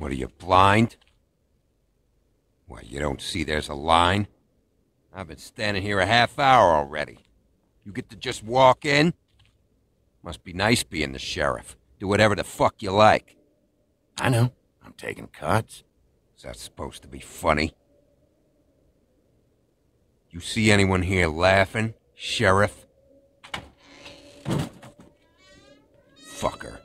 What are you, blind? What, you don't see there's a line? I've been standing here a half hour already. You get to just walk in? Must be nice being the sheriff. Do whatever the fuck you like. I know. I'm taking cuts. Is that supposed to be funny? You see anyone here laughing, Sheriff? Fucker.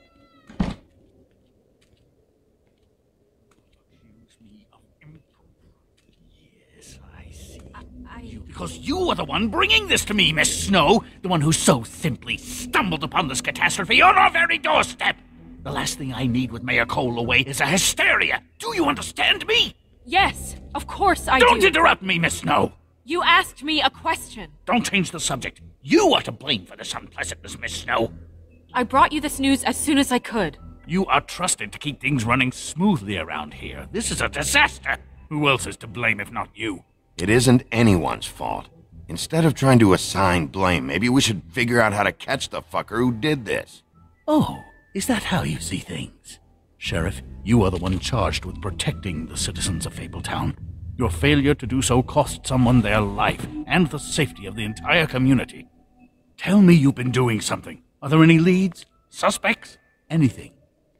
Yes, I see. I. Because you are the one bringing this to me, Miss Snow. The one who so simply stumbled upon this catastrophe on our very doorstep. The last thing I need with Mayor Cole away is a hysteria. Do you understand me? Yes, of course I Don't do. Not interrupt me, Miss Snow. You asked me a question. Don't change the subject. You are to blame for this unpleasantness, Miss Snow. I brought you this news as soon as I could. You are trusted to keep things running smoothly around here. This is a disaster. Who else is to blame if not you? It isn't anyone's fault. Instead of trying to assign blame, maybe we should figure out how to catch the fucker who did this. Oh, is that how you see things? Sheriff, you are the one charged with protecting the citizens of Fabletown. Your failure to do so cost someone their life and the safety of the entire community. Tell me you've been doing something. Are there any leads? Suspects? Anything?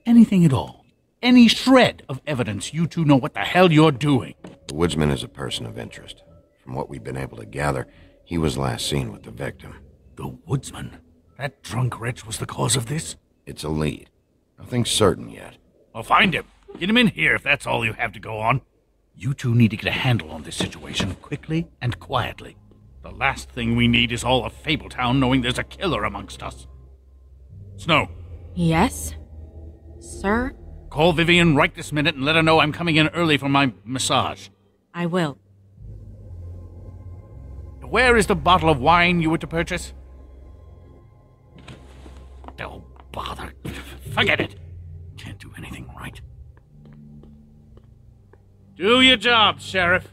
Anything at all? Any shred of evidence you two know what the hell you're doing? The woodsman is a person of interest. From what we've been able to gather, he was last seen with the victim. The woodsman? That drunk wretch was the cause of this? It's a lead. Nothing certain yet. Well, find him. Get him in here if that's all you have to go on. You two need to get a handle on this situation quickly and quietly. The last thing we need is all of Fabletown knowing there's a killer amongst us. Snow, Yes? Sir? Call Vivian right this minute and let her know I'm coming in early for my massage. I will. Where is the bottle of wine you were to purchase? Don't bother. Forget it. Can't do anything right. Do your job, Sheriff.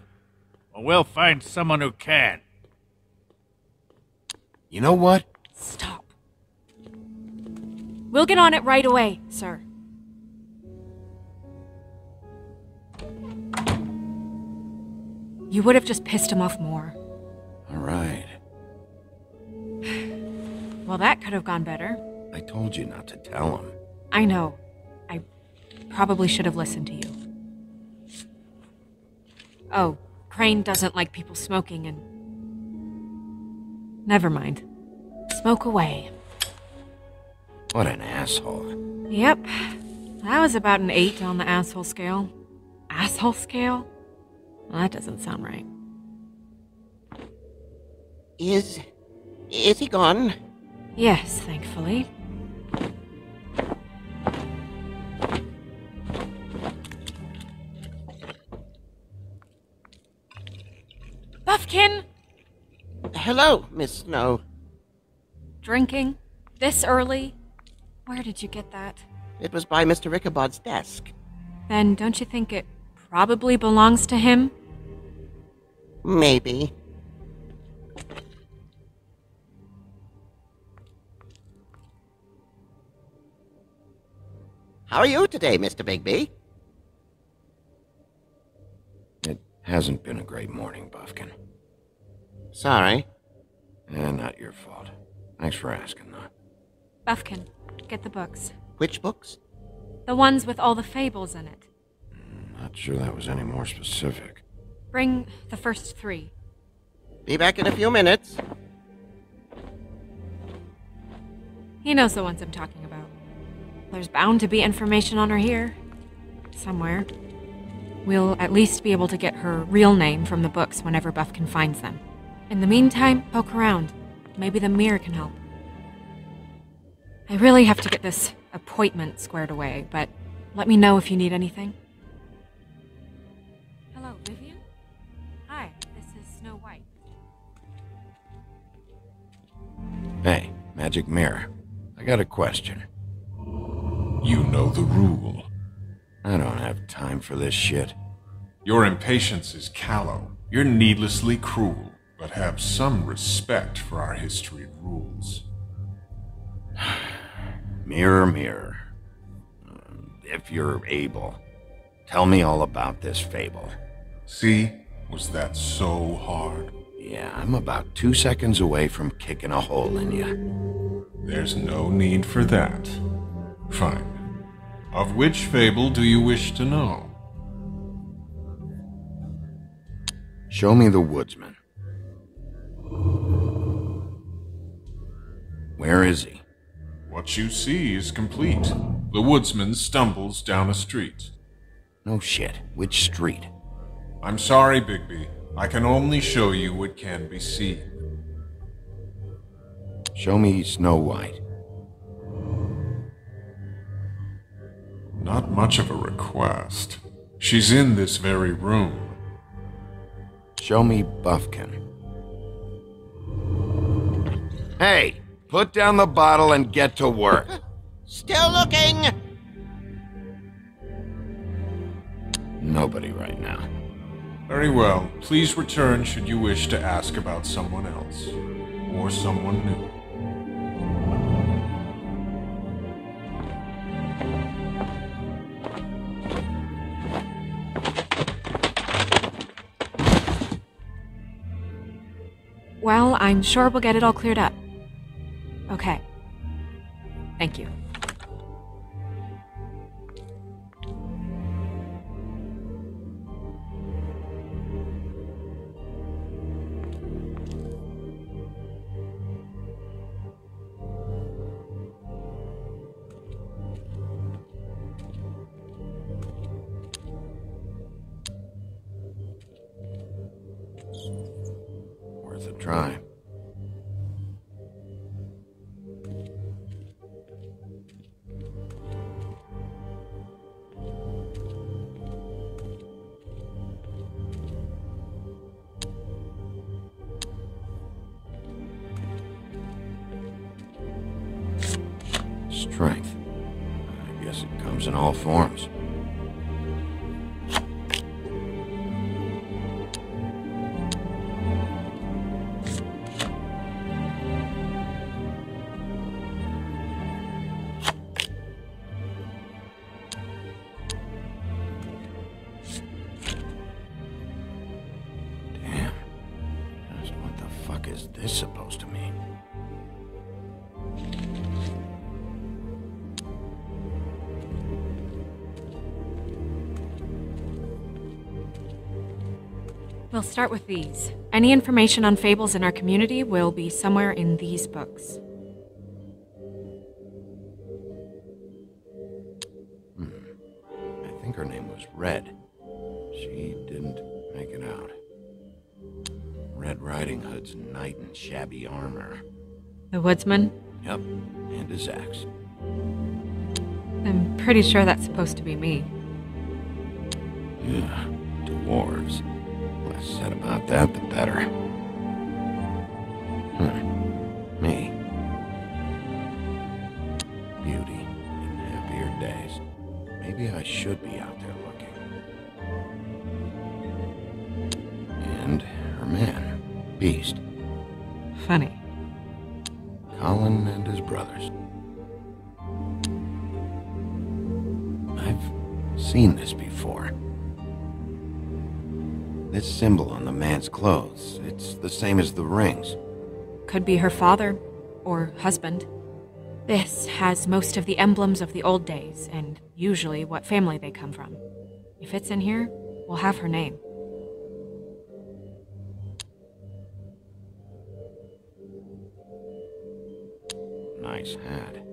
Or we'll find someone who can. You know what? Stop. We'll get on it right away, sir. You would have just pissed him off more. All right. Well, that could have gone better. I told you not to tell him. I know. I probably should have listened to you. Oh, Crane doesn't like people smoking and. Never mind. Smoke away. What an asshole. Yep. That was about an 8 on the asshole scale. Asshole scale? Well, that doesn't sound right. Is. is he gone? Yes, thankfully. Bufkin! Hello, Miss Snow. Drinking? This early? Where did you get that? It was by Mr. Ichabod's desk. Then don't you think it probably belongs to him? Maybe. How are you today, Mr. Bigby? It hasn't been a great morning, Bufkin. Sorry. Eh, not your fault. Thanks for asking, though. Bufkin, get the books. Which books? The ones with all the fables in it. Not sure that was any more specific. Bring the first three. Be back in a few minutes. He knows the ones I'm talking about. There's bound to be information on her here. Somewhere. We'll at least be able to get her real name from the books whenever Bufkin finds them. In the meantime, poke around. Maybe the mirror can help. I really have to get this appointment squared away, but let me know if you need anything. Hey, Magic Mirror. I got a question. You know the rule. I don't have time for this shit. Your impatience is callow. You're needlessly cruel, but have some respect for our history and rules. Mirror, mirror. Uh, if you're able. Tell me all about this fable. See? Was that so hard? Yeah, I'm about two seconds away from kicking a hole in you. There's no need for that. Fine. Of which fable do you wish to know? Show me the woodsman. Where is he? What you see is complete. The woodsman stumbles down a street. No shit. Which street? I'm sorry, Bigby. I can only show you what can be seen. Show me Snow White. Not much of a request. She's in this very room. Show me Bufkin. Hey, put down the bottle and get to work. Still looking! Nobody right now. Very well. Please return should you wish to ask about someone else. Or someone new. Well, I'm sure we'll get it all cleared up. Okay. Thank you. Try. Strength. I guess it comes in all forms. We'll start with these. Any information on fables in our community will be somewhere in these books. Hmm. I think her name was Red. She didn't make it out. Red Riding Hood's knight in shabby armor. The woodsman? Yep, and his axe. I'm pretty sure that's supposed to be me. Yeah, dwarves. About that, the better. Hmm. Me. Beauty in happier days. Maybe I should be out there looking. And her man, Beast. Funny. Symbol on the man's clothes, it's the same as the rings. Could be her father or husband. This has most of the emblems of the old days and usually what family they come from. If it's in here, we'll have her name. Nice hat.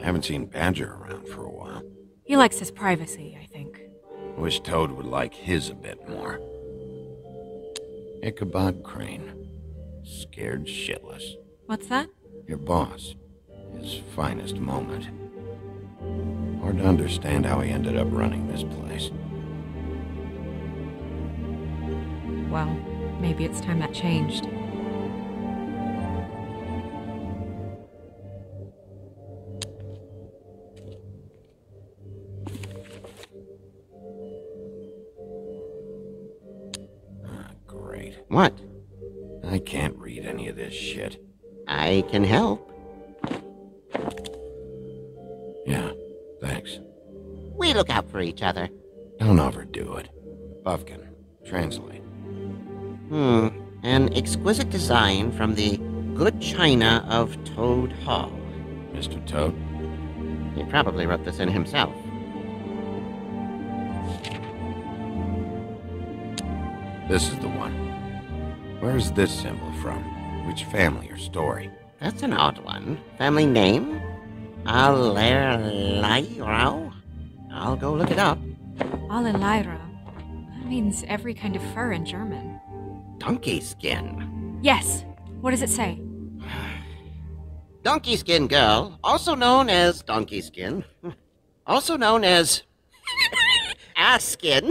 I haven't seen Badger around for a while. He likes his privacy, I think. Wish Toad would like his a bit more. Ichabod Crane. Scared shitless. What's that? Your boss. His finest moment. Hard to understand how he ended up running this place. Well, maybe it's time that changed. Can't read any of this shit. I can help. Yeah, thanks. We look out for each other. Don't overdo it. Bufkin, translate. Hmm. An exquisite design from the good china of Toad Hall. Mr. Toad? He probably wrote this in himself. This is the. Where's this symbol from? Which family or story? That's an odd one. Family name? Allerleirauh? I'll go look it up. Allerleirauh. That means every kind of fur in German. Donkey skin. Yes. What does it say? Donkey skin girl, also known as donkey skin, also known as ass skin,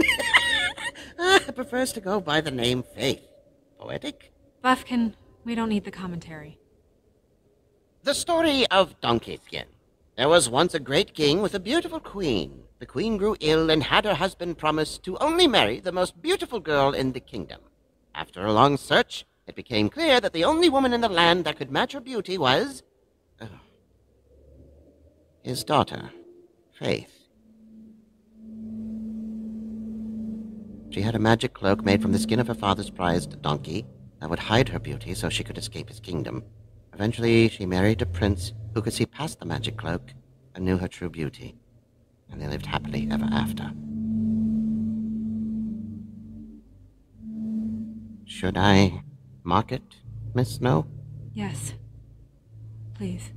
prefers to go by the name Faith. Poetic? Bufkin, we don't need the commentary. The story of Donkey Skin. There was once a great king with a beautiful queen. The queen grew ill and had her husband promise to only marry the most beautiful girl in the kingdom. After a long search, it became clear that the only woman in the land that could match her beauty was. uh, his daughter, Faith. She had a magic cloak made from the skin of her father's prized donkey that would hide her beauty so she could escape his kingdom. Eventually, she married a prince who could see past the magic cloak and knew her true beauty. And they lived happily ever after. Should I mark it, Miss Snow? Yes. Please.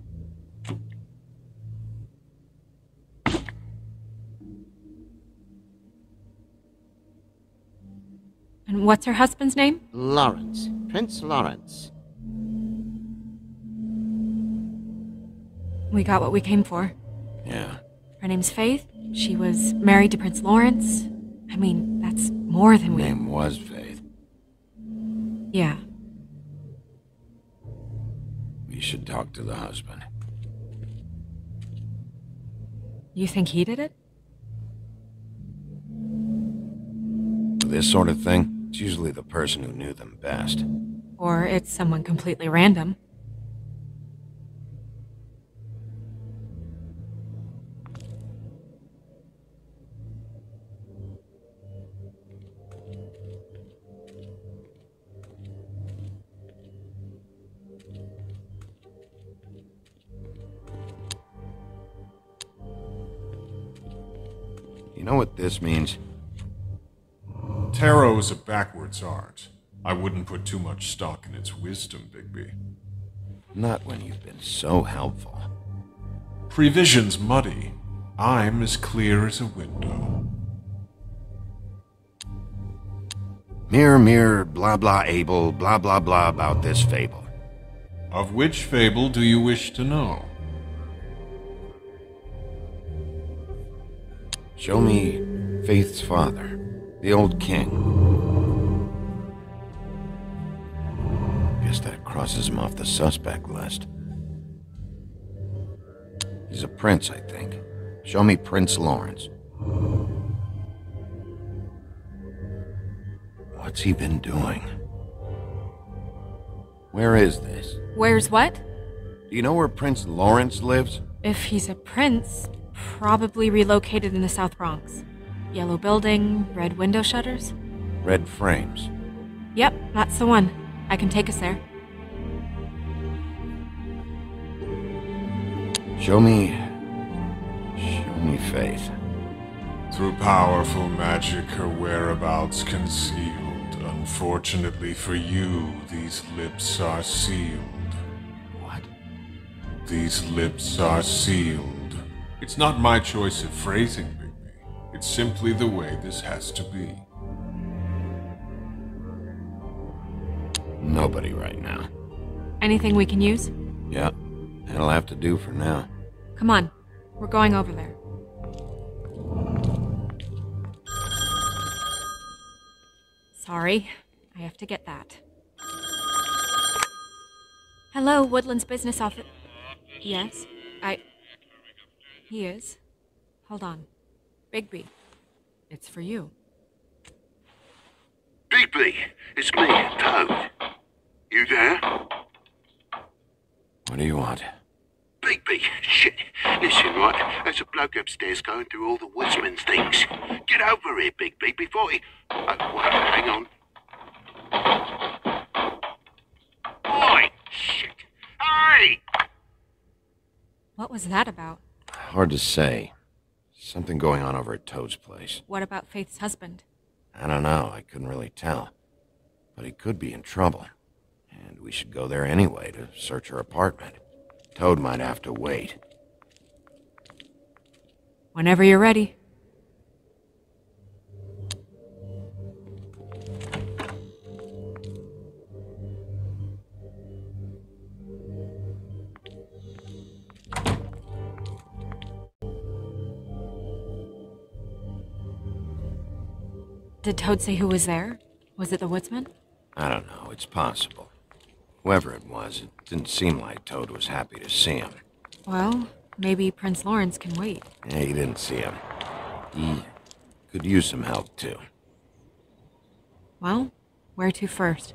And what's her husband's name? Lawrence. Prince Lawrence. We got what we came for. Yeah. Her name's Faith. She was married to Prince Lawrence. I mean, that's more than we. Name was Faith. Yeah. We should talk to the husband. You think he did it? This sort of thing, it's usually the person who knew them best. Or it's someone completely random? You know what this means? Tarot is a backwards art. I wouldn't put too much stock in its wisdom, Bigby. Not when you've been so helpful. Prevision's muddy. I'm as clear as a window. Mirror, mirror, blah blah able, blah blah blah about this fable. Of which fable do you wish to know? Show me Faith's father, the old king. Guess that crosses him off the suspect list. He's a prince, I think. Show me Prince Lawrence. What's he been doing? Where is this? Where's what? Do you know where Prince Lawrence lives? If he's a prince, probably relocated in the South Bronx. Yellow building, red window shutters. Red frames. Yep, that's the one. I can take us there. Show me. Show me Faith. Through powerful magic, her whereabouts concealed. Unfortunately for you, these lips are sealed. What? These lips are sealed. It's not my choice of phrasing, Bigby. It's simply the way this has to be. Nobody right now. Anything we can use? Yeah, that'll have to do for now. Come on. We're going over there. Sorry. I have to get that. Hello, Woodlands Business Office. Yes, I. He is. Hold on. Bigby. It's for you. Bigby, it's me, Toad. You there? What do you want? Bigby, Bigby, shit. Listen, right, there's a bloke upstairs going through all the woodsman's things. Get over here, Bigby, before he... Oh, wait, hang on. Oi, shit. Hey! What was that about? Hard to say. Something going on over at Toad's place. What about Faith's husband? I don't know. I couldn't really tell. But he could be in trouble. And we should go there anyway to search her apartment. Toad might have to wait. Whenever you're ready. Did Toad say who was there? Was it the woodsman? I don't know. It's possible. Whoever it was, it didn't seem like Toad was happy to see him. Well, maybe Prince Lawrence can wait. Yeah, he didn't see him. He could use some help, too. Well, where to first?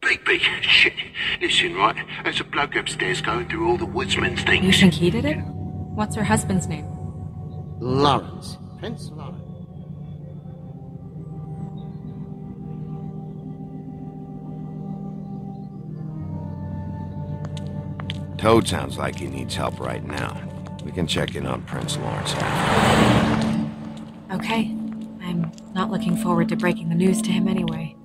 Bigby, Bigby shit. Listen, right, there's a bloke upstairs going through all the woodsman's things. You think he did it? What's her husband's name? Lawrence. Prince Lawrence. Toad sounds like he needs help right now. We can check in on Prince Lawrence after. Okay. I'm not looking forward to breaking the news to him anyway.